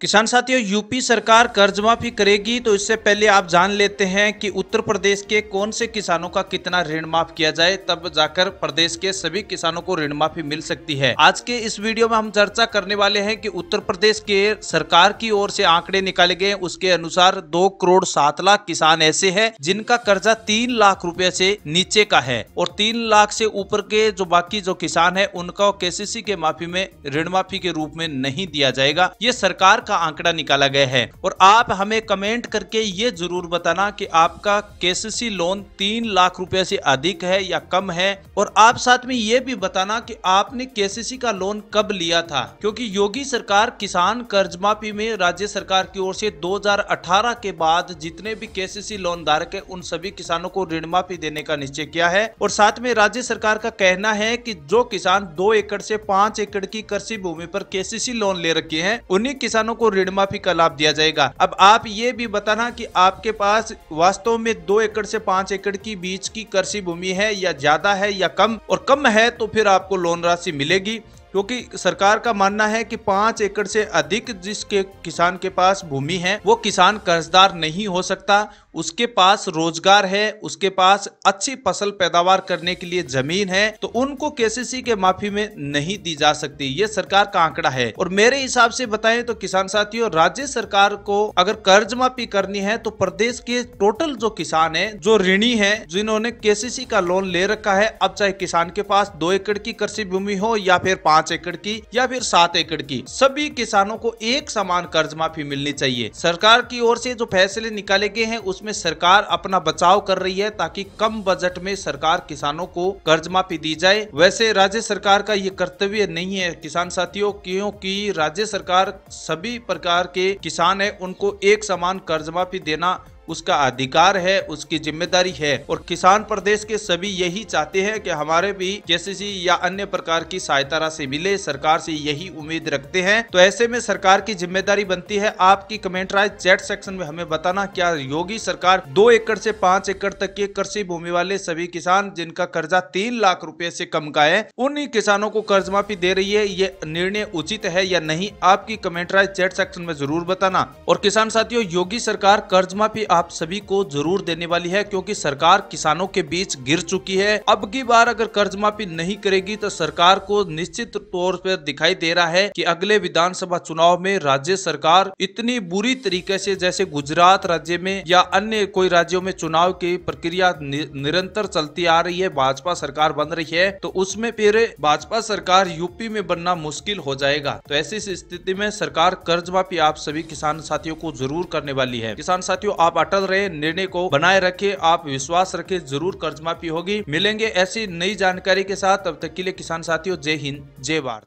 किसान साथियों, यूपी सरकार कर्ज माफ़ी करेगी तो इससे पहले आप जान लेते हैं कि उत्तर प्रदेश के कौन से किसानों का कितना ऋण माफ़ किया जाए, तब जाकर प्रदेश के सभी किसानों को ऋण माफ़ी मिल सकती है। आज के इस वीडियो में हम चर्चा करने वाले हैं कि उत्तर प्रदेश के सरकार की ओर से आंकड़े निकाले गए उसके अनुसार दो करोड़ सात लाख किसान ऐसे है, जिनका कर्जा तीन लाख रुपये से नीचे का है और तीन लाख से ऊपर के जो बाकी जो किसान है, उनका के माफ़ी में ऋण माफ़ी के रूप में नहीं दिया जाएगा। ये सरकार का आंकड़ा निकाला गया है। और आप हमें कमेंट करके ये ज़रूर बताना कि आपका केसीसी लोन तीन लाख रुपए से अधिक है या कम है। और आप साथ में ये भी बताना कि आपने केसीसी का लोन कब लिया था। क्योंकि योगी सरकार किसान कर्ज माफ़ी में राज्य सरकार की ओर से 2018 के बाद जितने भी केसीसी लोन धारक है, उन सभी किसानों को ऋण माफ़ी देने का निश्चय किया है। और साथ में राज्य सरकार का कहना है कि जो किसान दो एकड़ से पाँच एकड़ की कृषि भूमि पर केसीसी लोन ले रखे है, उन्हीं किसानों को ऋण माफ़ी का लाभ दिया जाएगा। अब आप ये भी बताना कि आपके पास वास्तव में दो एकड़ से पाँच एकड़ की बीच की कृषि भूमि है या ज़्यादा है या कम, और कम है तो फिर आपको लोन राशि मिलेगी। क्योंकि सरकार का मानना है कि पाँच एकड़ से अधिक जिसके किसान के पास भूमि है, वो किसान कर्जदार नहीं हो सकता। उसके पास रोज़गार है, उसके पास अच्छी फ़सल पैदावार करने के लिए ज़मीन है तो उनको केसीसी के माफ़ी में नहीं दी जा सकती। ये सरकार का आंकड़ा है। और मेरे हिसाब से बताएँ तो किसान साथियों, राज्य सरकार को अगर कर्ज माफ़ी करनी है तो प्रदेश के टोटल जो किसान है, जो ऋणी है, जिन्होंने केसीसी का लोन ले रखा है, अब चाहे किसान के पास दो एकड़ की कृषि भूमि हो या फिर पाँच एकड़ की या फिर सात एकड़ की। सभी किसानों को एक समान कर्ज माफ़ी मिलनी चाहिए। सरकार की ओर से जो फैसले निकाले गए हैं उस उसमें सरकार अपना बचाव कर रही है ताकि कम बजट में सरकार किसानों को कर्ज माफ़ी दी जाए। वैसे राज्य सरकार का ये कर्तव्य नहीं है किसान साथियों, क्योंकि राज्य सरकार सभी प्रकार के किसान है, उनको एक समान कर्ज माफ़ी देना उसका अधिकार है, उसकी ज़िम्मेदारी है। और किसान प्रदेश के सभी यही चाहते हैं कि हमारे भी केसीसी या अन्य प्रकार की सहायता राशि मिले। सरकार से यही उम्मीद रखते हैं। तो ऐसे में सरकार की ज़िम्मेदारी बनती है। आपकी कमेंट राय चैट सेक्शन में हमें बताना क्या योगी सरकार दो एकड़ से पाँच एकड़ तक के कृषि भूमि वाले सभी किसान, जिनका कर्जा तीन लाख रुपए से कम का है, उन्हीं किसानों को कर्ज माफ़ी दे रही है। ये निर्णय उचित है या नहीं, आपकी कमेंट राय चैट सेक्शन में ज़रूर बताना। और किसान साथियों, योगी सरकार कर्ज माफ़ी आप सभी को ज़रूर देने वाली है, क्योंकि सरकार किसानों के बीच गिर चुकी है। अब की बार अगर कर्ज माफ़ी नहीं करेगी तो सरकार को निश्चित तौर पर दिखाई दे रहा है कि अगले विधानसभा चुनाव में राज्य सरकार इतनी बुरी तरीके से, जैसे गुजरात राज्य में या अन्य कोई राज्यों में चुनाव की प्रक्रिया निरंतर चलती आ रही है, भाजपा सरकार बन रही है तो उसमें फिर भाजपा सरकार यूपी में बनना मुश्किल हो जाएगा। तो ऐसी स्थिति में सरकार कर्ज माफ़ी आप सभी किसान साथियों को ज़रूर करने वाली है। किसान साथियों, आप अटल रहे निर्णय को बनाए रखे, आप विश्वास रखे, ज़रूर कर्ज माफ़ी होगी। मिलेंगे ऐसी नई जानकारी के साथ अब तक के लिए किसान साथियों, जय हिंद, जय भारत।